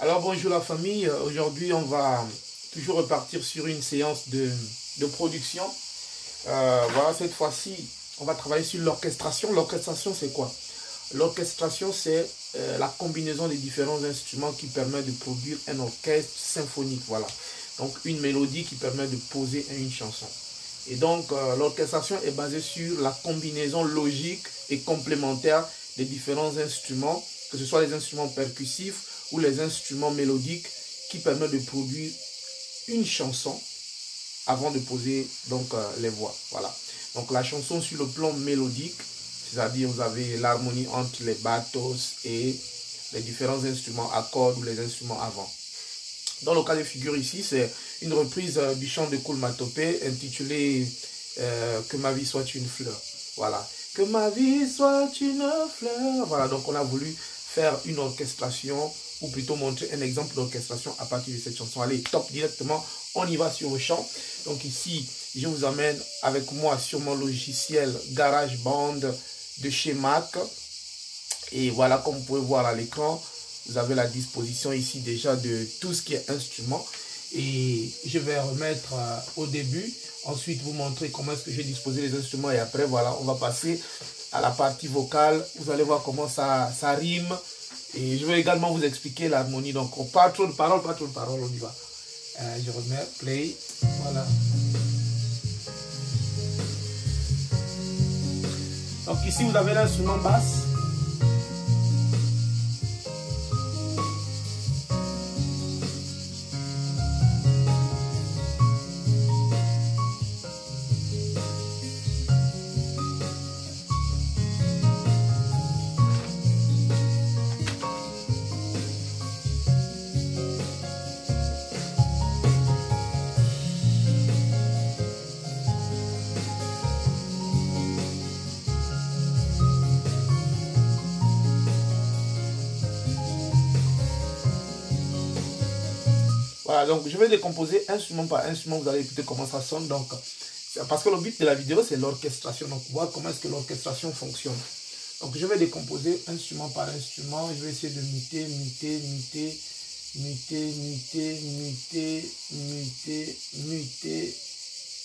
Alors bonjour la famille, aujourd'hui on va toujours repartir sur une séance de, production. Euh, voilà, cette fois-ci on va travailler sur l'orchestration. L'orchestration c'est quoi? L'orchestration c'est euh, la combinaison des différents instruments qui permet de produire un orchestre symphonique. Voilà, donc une mélodie qui permet de poser une chanson. Et donc euh, l'orchestration est basée sur la combinaison logique et complémentaire des différents instruments, que ce soit les instruments percussifs ou les instruments mélodiques qui permettent de produire une chanson avant de poser donc euh, les voix. Voilà. Donc la chanson sur le plan mélodique, c'est-à-dire vous avez l'harmonie entre les batos et les différents instruments à cordes ou les instruments avant. Dans le cas de figure ici, c'est une reprise euh, du chant de Koulmatopé intitulé euh, Que ma vie soit une fleur. Voilà. Que ma vie soit une fleur. Voilà, donc on a voulu faire une orchestration ou plutôt montrer un exemple d'orchestration à partir de cette chanson. Allez, top, directement, on y va sur le chant. Donc ici, je vous amène avec moi sur mon logiciel GarageBand de chez Mac. Et voilà, comme vous pouvez voir à l'écran, vous avez la disposition ici déjà de tout ce qui est instrument. Et je vais remettre euh, au début, ensuite vous montrer comment est-ce que j'ai disposé les instruments. Et après, voilà, on va passer à la partie vocale. Vous allez voir comment ça, ça rime. Et je vais également vous expliquer l'harmonie. Donc, pas trop de paroles, pas trop de paroles, on y va. Euh, je remets play. Voilà. Donc ici, vous avez l'instrument basse. Voilà, donc je vais décomposer instrument par instrument. Vous allez écouter comment ça sonne. Donc, parce que le but de la vidéo, c'est l'orchestration. Donc, voir comment est-ce que l'orchestration fonctionne. Donc, je vais décomposer instrument par instrument. Je vais essayer de muter, muter, muter, muter, muter, muter, muter, muter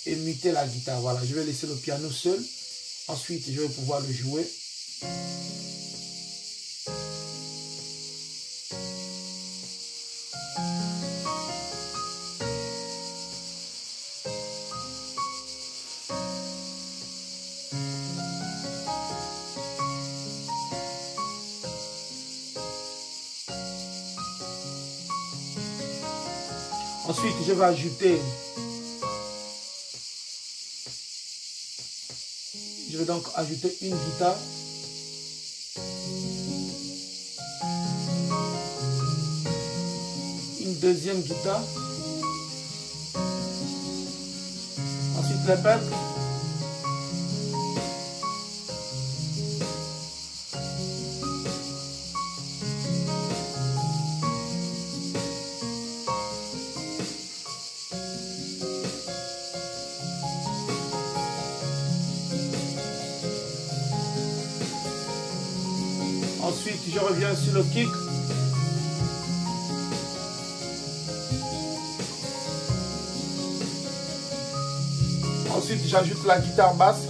et muter la guitare. Voilà, je vais laisser le piano seul. Ensuite, je vais pouvoir le jouer. Ensuite, je vais ajouter... Je vais donc ajouter une guitare. Une deuxième guitare. Ensuite, les percus. Ensuite, je reviens sur le kick. Ensuite, j'ajoute la guitare basse.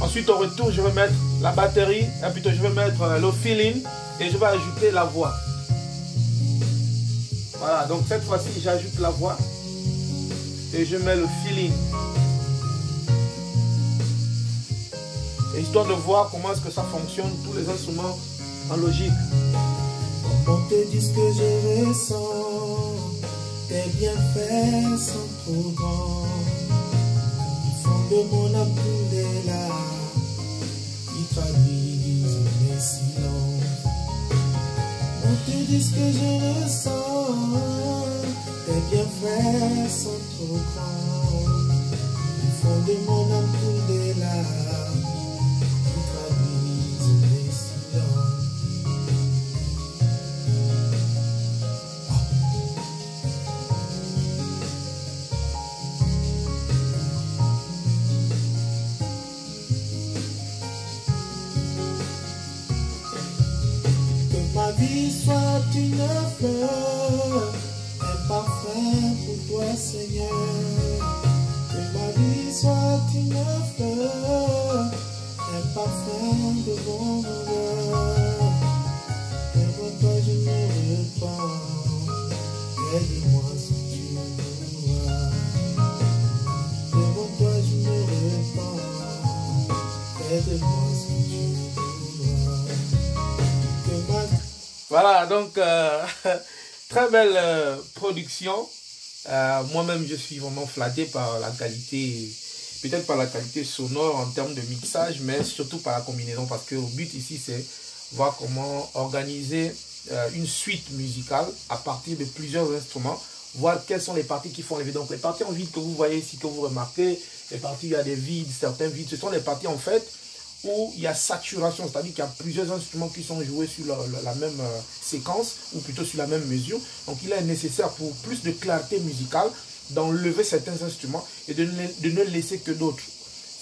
Ensuite, au retour, je vais mettre la batterie, et plutôt je vais mettre le feeling et je vais ajouter la voix. Voilà, donc cette fois-ci, j'ajoute la voix et je mets le feeling. Histoire de voir comment est-ce que ça fonctionne, tous les instruments en logique. On te ce que je ressens, tes bienfaits sont trop grands. Ils font de mon âme couler là, ils traduisent mes silences. On te dit ce que je ressens, tes bienfaits sont trop grands. Au fond de mon âme, tout de là, tu traduis mes silences. Que ma vie soit une fleur. Pour toi, Seigneur. Que ma vie soit une fleur, un parfum de bonheur. Devant toi, je me repens. Aide-moi si tu me vois. Devant je me repens. Aide-moi si tu me vois. Que Voilà, donc, très belle euh, production. Euh, Moi-même, je suis vraiment flatté par la qualité, peut-être par la qualité sonore en termes de mixage, mais surtout par la combinaison, parce que le but ici, c'est voir comment organiser euh, une suite musicale à partir de plusieurs instruments, voir quelles sont les parties qui font les vides. Donc, les parties en vide que vous voyez ici, que vous remarquez, les parties où il y a des vides, certains vides, ce sont les parties en fait où il y a saturation, c'est-à-dire qu'il y a plusieurs instruments qui sont joués sur la, même euh, séquence, ou plutôt sur la même mesure. Donc il est nécessaire pour plus de clarté musicale d'enlever certains instruments et de ne, laisser que d'autres.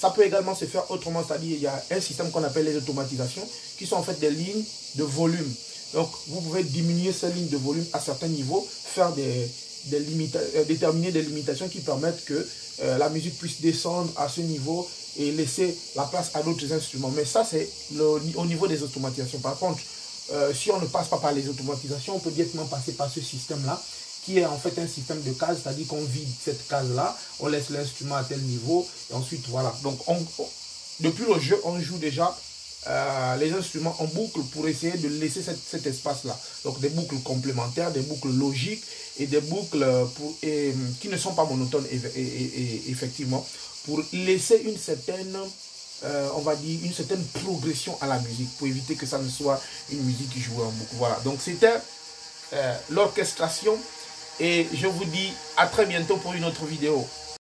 Ça peut également se faire autrement, c'est-à-dire il y a un système qu'on appelle les automatisations, qui sont en fait des lignes de volume. Donc vous pouvez diminuer ces lignes de volume à certains niveaux, faire des, des euh, déterminer des limitations qui permettent que euh, la musique puisse descendre à ce niveau et laisser la place à d'autres instruments. Mais ça, c'est au niveau des automatisations. Par contre, euh, si on ne passe pas par les automatisations, on peut directement passer par ce système-là, qui est en fait un système de cases, c'est-à-dire qu'on vide cette case-là, on laisse l'instrument à tel niveau, et ensuite, voilà. Donc, on- depuis le jeu, on joue déjà euh, les instruments en boucle pour essayer de laisser cet espace-là. Donc, des boucles complémentaires, des boucles logiques et des boucles euh, pour, et, qui ne sont pas monotones, et- effectivement, pour laisser une certaine euh, on va dire, une certaine progression à la musique pour éviter que ça ne soit une musique qui joue en boucle. Voilà, donc c'était euh, l'orchestration et je vous dis à très bientôt pour une autre vidéo.